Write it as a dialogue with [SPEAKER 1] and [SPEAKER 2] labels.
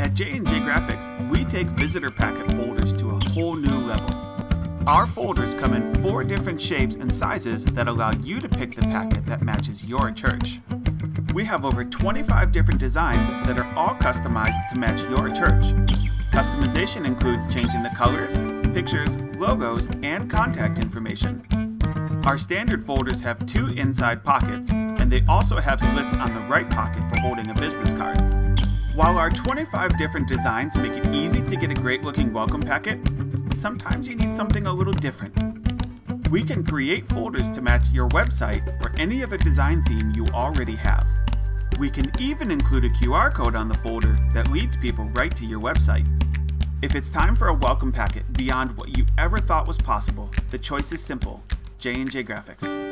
[SPEAKER 1] At J&J Graphics, we take visitor packet folders to a whole new level. Our folders come in four different shapes and sizes that allow you to pick the packet that matches your church. We have over 25 different designs that are all customized to match your church. Customization includes changing the colors, pictures, logos, and contact information. Our standard folders have two inside pockets, and they also have slits on the right pocket for holding a business. While our 25 different designs make it easy to get a great looking welcome packet, sometimes you need something a little different. We can create folders to match your website or any other design theme you already have. We can even include a QR code on the folder that leads people right to your website. If it's time for a welcome packet beyond what you ever thought was possible, the choice is simple J&J Graphics.